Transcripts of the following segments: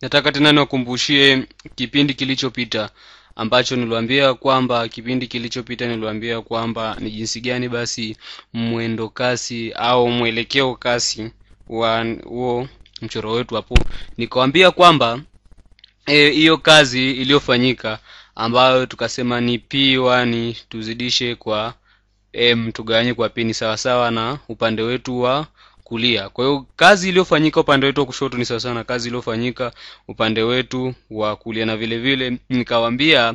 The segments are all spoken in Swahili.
nataka tena niwakumbushie kipindi kilichopita ambacho niliwaambia kwamba kipindi kilichopita niliwaambia kwamba ni jinsi gani basi mwendo kasi au mwelekeo kasi wa huo mchoro wetu hapo. Nikawambia kwamba hiyo e, kazi iliyofanyika ambayo tukasema ni p1 tuzidishe kwa m tugawanye kwa p ni sawasawa na upande wetu wa kulia. Kwa hiyo kazi iliyofanyika upande wetu wa kushoto ni sawasawa na kazi iliyofanyika upande wetu wa kulia. Na vile vile nikawambia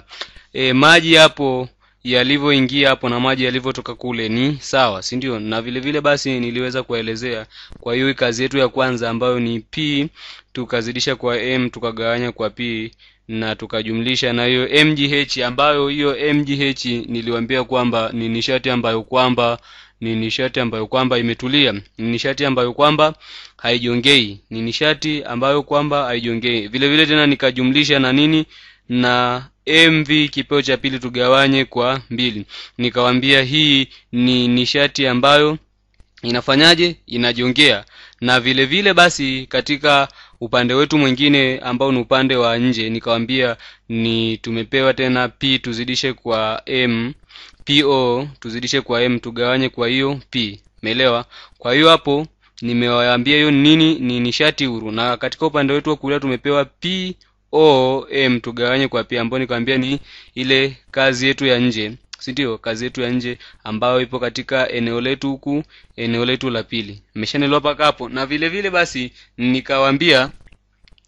e, maji hapo yalivyoingia hapo na maji yalivyotoka kule ni sawa si ndio? Na vile vile basi niliweza kuelezea kwa hiyo kazi yetu ya kwanza ambayo ni p tukazidisha kwa m tukagawanya kwa p na tukajumlisha na hiyo mgh ambayo hiyo mgh niliwambia kwamba ni nishati ambayo kwamba ni nishati ambayo kwamba imetulia. Ni nishati ambayo kwamba haijongei. Ni nishati ambayo kwamba haijongei. Vile vile tena nikajumlisha na nini? Na mv kipeo cha pili tugawanye kwa mbili. Nikawambia hii ni nishati ambayo inafanyaje? Inajongea. Na vile vile basi katika upande wetu mwingine ambao ni upande wa nje nikawambia ni tumepewa tena p tuzidishe kwa m po tuzidishe kwa m tugawanye kwa hiyo p. Umeelewa? Kwa hiyo hapo nimewaambia hiyo nini ni nishati huru. Na katika upande wetu wa kulia tumepewa p o m tugawanye kwa p ambayo nikawambia ni ile kazi yetu ya nje. Si ndio? Kazi yetu ya nje ambayo ipo katika eneo letu huku eneo letu la pili. Mmeshanelewa paka hapo? Na vile vile basi nikawambia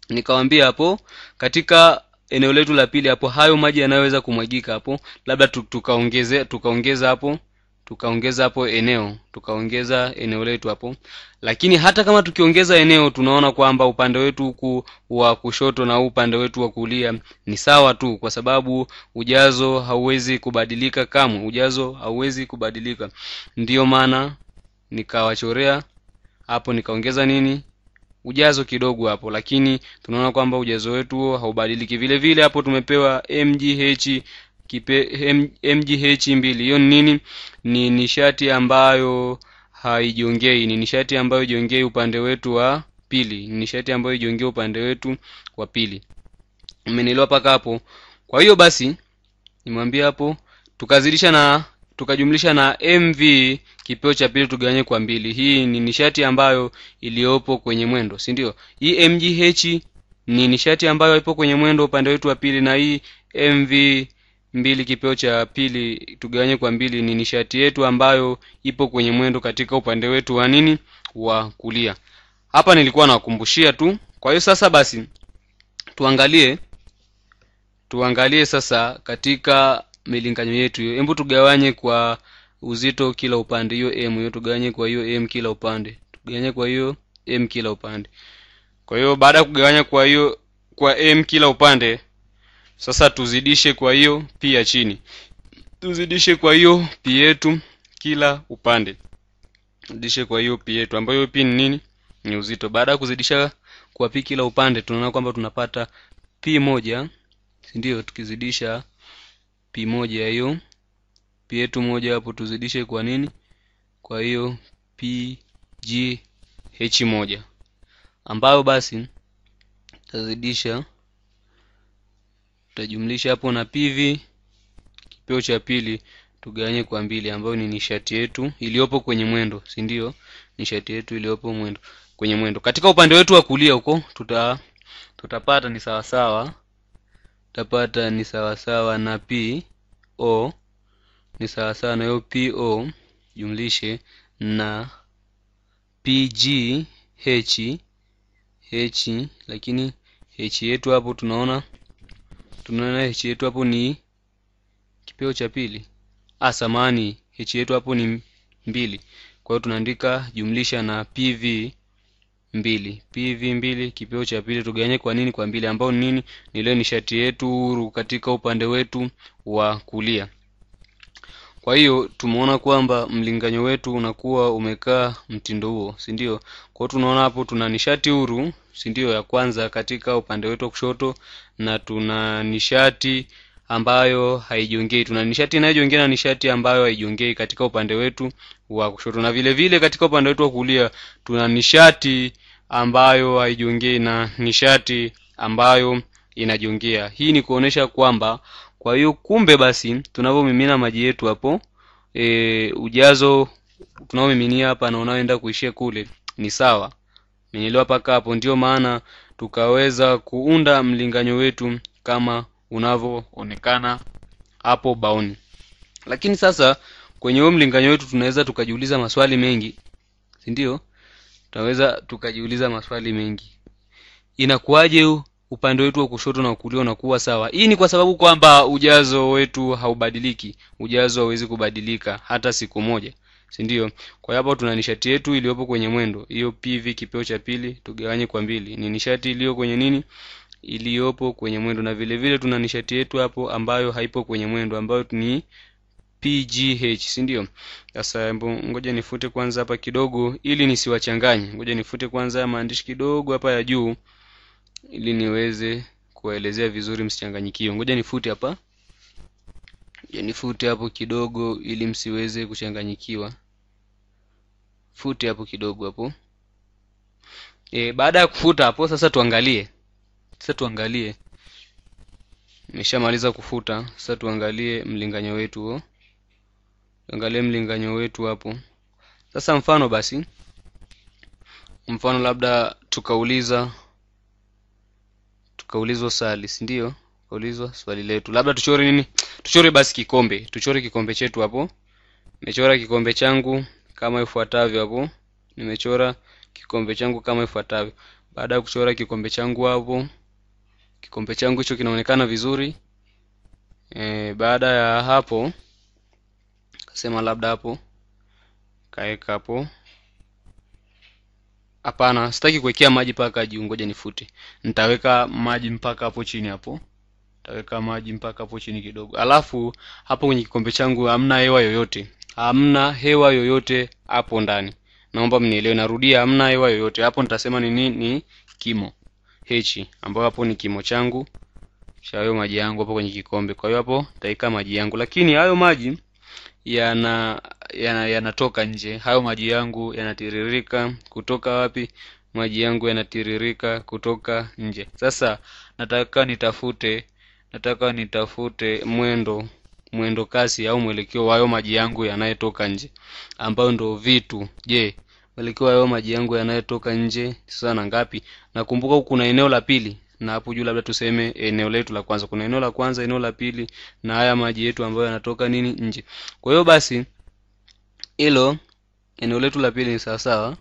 nikawambia hapo katika eneo letu la pili hapo hayo maji yanayoweza kumwagika hapo labda tukaongeze tukaongeza hapo tukaongeza hapo eneo tukaongeza eneo letu hapo. Lakini hata kama tukiongeza eneo tunaona kwamba upande wetu huku wa kushoto na upande wetu wa kulia ni sawa tu kwa sababu ujazo hauwezi kubadilika kamwe. Ujazo hauwezi kubadilika. Ndiyo maana nikawachorea hapo nikaongeza nini ujazo kidogo hapo lakini tunaona kwamba ujazo wetu haubadiliki. Vile vile hapo tumepewa mgh kipe, mgh mbili. Hiyo ni nini? Ni nishati ambayo haijongei. Ni nishati ambayo ijongei upande wetu wa pili. Ni nishati ambayo ijongei upande wetu wa pili. Umenielewa paka hapo? Kwa hiyo basi nimwambia hapo tukazidisha na tukajumlisha na mv kipeo cha pili tugawanye kwa mbili. Hii ni nishati ambayo iliyopo kwenye mwendo si ndio? Hii mgh ni nishati ambayo ipo kwenye mwendo upande wetu wa pili na hii mv mbili kipeo cha pili tugawanye kwa mbili ni nishati yetu ambayo ipo kwenye mwendo katika upande wetu wa nini? Wa kulia. Hapa nilikuwa nawakumbushia tu. Kwa hiyo sasa basi tuangalie tuangalie sasa katika milinganyo yetu hiyo. Hebu tugawanye kwa uzito kila upande hiyo m hiyo tugawanye kwa hiyo m kila upande tugawanye kwa hiyo m kila upande. Kwa hiyo baada ya kugawanya kwa hiyo kwa m kila upande sasa tuzidishe kwa hiyo p ya chini. Tuzidishe kwa hiyo p yetu kila upande. Tuzidishe kwa hiyo p yetu ambayo p ni nini? Ni uzito. Baada ya kuzidisha kwa p kila upande tunaona kwamba tunapata p moja sindio tukizidisha p moja hiyo. P yetu moja hapo tuzidishe kwa nini? Kwa hiyo p g h moja. Ambayo basi tutazidisha tutajumlisha hapo na pv kipeo cha pili tugawanye kwa mbili ambayo ni nishati yetu iliyopo kwenye mwendo si ndio? Nishati yetu iliyopo mwendo kwenye mwendo. Katika upande wetu wa kulia huko tuta tutapata ni sawasawa tutapata ni sawasawa na p o ni sawasawa na hiyo p o jumlishe na pg h h lakini h yetu hapo tunaona tunaona h yetu hapo ni kipeo cha pili. Asamani samani h yetu hapo ni mbili. Kwa hiyo tunaandika jumlisha na pv mbili. Pv mbili kipeo cha pili tugawanye kwa nini kwa mbili ambao ni nini? Ni ile nishati yetu huru katika upande wetu wa kulia. Kwa hiyo tumeona kwamba mlinganyo wetu unakuwa umekaa mtindo huo si ndio? Kwao tunaona hapo tuna nishati huru si ndio ya kwanza katika upande wetu wa kushoto na tuna nishati ambayo haijongei. Tuna nishati inayojongea na nishati ambayo haijongei katika upande wetu wa kushoto. Na vile vile katika upande wetu wa kulia tuna nishati ambayo haijongei na nishati ambayo inajongea hii ni kuonesha kwamba kwa hiyo kumbe basi tunavyomimina maji yetu hapo e, ujazo tunaomiminia hapa na unaoenda kuishia kule ni sawa. Menyelewa mpaka hapo. Ndio maana tukaweza kuunda mlinganyo wetu kama unavyoonekana hapo baoni. Lakini sasa kwenye huo mlinganyo wetu tunaweza tukajiuliza maswali mengi si ndio tunaweza tukajiuliza maswali mengi. Inakuwaje upande wetu wa kushoto na kulia unakuwa sawa? Hii ni kwa sababu kwamba ujazo wetu haubadiliki. Ujazo hauwezi kubadilika hata siku moja. Si ndio? Kwa hiyo hapo tuna nishati yetu iliyopo kwenye mwendo. Hiyo pv kipeo cha pili tugawanye kwa mbili. Ni nishati iliyo kwenye nini? Iliyopo kwenye mwendo. Na vile vile tuna nishati yetu hapo ambayo haipo kwenye mwendo ambayo ni pgh si ndio? Sasa ngoja nifute kwanza hapa kidogo ili nisiwachanganye. Ngoja nifute kwanza ya maandishi kidogo hapa ya juu ili niweze kuwaelezea vizuri msichanganyikio ngoja nifute hapa. Ngoja nifute hapo kidogo ili msiweze kuchanganyikiwa. Fute hapo kidogo hapo. E, baada ya kufuta hapo sasa tuangalie. Sasa tuangalie. Nimeshamaliza kufuta. Sasa tuangalie mlinganyo wetu huo tuangalie mlinganyo wetu hapo. Sasa mfano basi. Mfano labda tukauliza tukaulizwa swali si ndio? Kaulizwa swali letu. Labda tuchore nini? Tuchore basi kikombe. Tuchore kikombe chetu hapo. Nimechora kikombe changu kama ifuatavyo hapo. Nimechora kikombe changu kama ifuatavyo. Baada ya kuchora kikombe changu hapo kikombe changu hicho kinaonekana vizuri. E, baada ya hapo kasema labda hapo. Kaeka hapo. Hapana sitaki kuwekea maji mpaka juu ngoja nifute. Nitaweka maji mpaka hapo chini hapo. Nitaweka maji mpaka hapo chini kidogo. Alafu hapo kwenye kikombe changu hamna hewa yoyote. Hamna hewa yoyote hapo ndani. Naomba mnielewe narudia hamna hewa yoyote. Hapo nitasema ni nini? Ni kimo. Hechi ambayo hapo ni kimo changu. Cha hayo maji yangu hapo kwenye kikombe. Kwa hiyo hapo nitaweka maji yangu. Lakini hayo maji yana yana yanatoka nje. Hayo maji yangu yanatiririka kutoka wapi? Maji yangu yanatiririka kutoka nje. Sasa nataka nitafute nataka nitafute mwendo mwendo kasi au mwelekeo wa hayo maji yangu yanayetoka nje. Ambayo ndo vitu. Je mwelekeo wa hayo maji yangu yanayetoka nje sana na ngapi? Nakumbuka kuna eneo la pili na hapo juu labda tuseme eneo letu la kwanza. Kuna eneo la kwanza eneo la pili na haya maji yetu ambayo yanatoka nini nje. Kwa hiyo basi hilo eneo letu la pili ni sawasawa.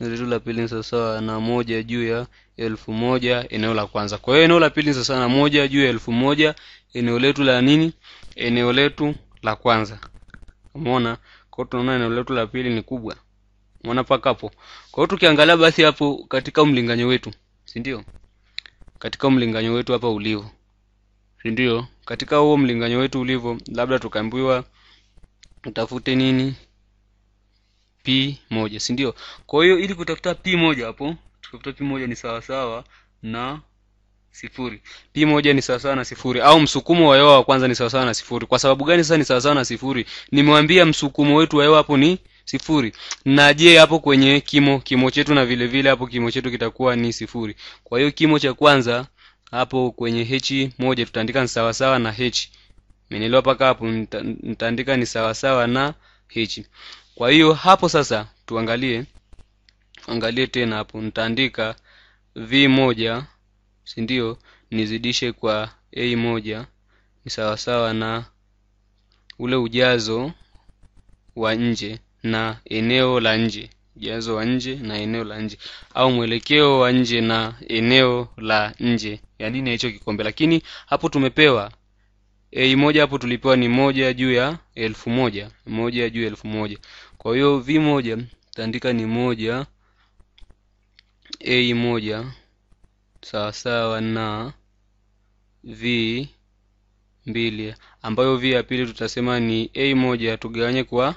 Eneo letu la pili ni sawasawa na moja juu ya elfu moja eneo la kwanza. Kwa hiyo eneo la pili ni sawasawa na moja juu ya elfu moja eneo letu la nini? Eneo letu la kwanza. Umeona? Kwa hiyo tunaona eneo letu la pili ni kubwa. Umeona mpaka hapo? Kwa hiyo tukiangalia basi hapo katika mlinganyo wetu si ndio katika mlinganyo wetu hapa ulivo sindio katika huo mlinganyo wetu ulivo labda tukaambiwa utafute nini? P moja si ndio? Kwa hiyo ili kutafuta p moja hapo tutafuta p moja ni sawasawa na sifuri. P moja ni sawasawa na sifuri. Au msukumo wa hewa wa kwanza ni sawasawa na sifuri. Kwa sababu gani sasa ni sawasawa na sifuri? Nimewambia msukumo wetu wa hewa hapo ni sifuri. Na je hapo kwenye kimo kimo chetu na vile vile hapo kimo chetu kitakuwa ni sifuri. Kwa hiyo kimo cha kwanza hapo kwenye h moja tutaandika ni sawasawa na h. Menelewa mpaka hapo? Nitaandika ni sawasawa na h. Kwa hiyo hapo sasa tuangalie angalie tena hapo. Nitaandika v moja si ndio? Nizidishe kwa a moja ni sawasawa na ule ujazo wa nje na eneo la nje ujazo wa nje na eneo la nje au mwelekeo wa nje na eneo la nje. Ya nini hicho kikombe. Lakini hapo tumepewa a moja hapo tulipewa ni moja juu ya elfu moja moja juu ya elfu moja. Kwa hiyo v moja tutaandika ni moja a moja sawasawa na v mbili. Ambayo v ya pili tutasema ni a moja tugawanye kwa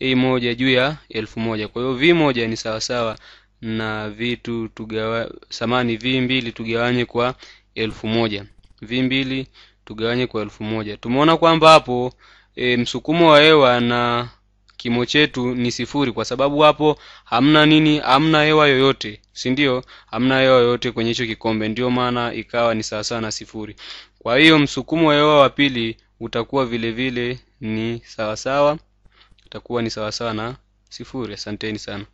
a moja juu ya elfu moja. Kwa hiyo v moja ni sawasawa na vitu tugawa samani v mbili tugawanye kwa elfu moja. V mbili tugawanye kwa elfu moja. Tumeona kwamba hapo e, msukumo wa hewa na kimo chetu ni sifuri kwa sababu hapo hamna nini hamna hewa yoyote si ndio? Hamna hewa yoyote kwenye hicho kikombe. Ndio maana ikawa ni sawasawa na sifuri. Kwa hiyo msukumo wa hewa wa pili utakuwa vile vile ni sawasawa utakuwa ni sawasawa na sifuri. Asanteni sana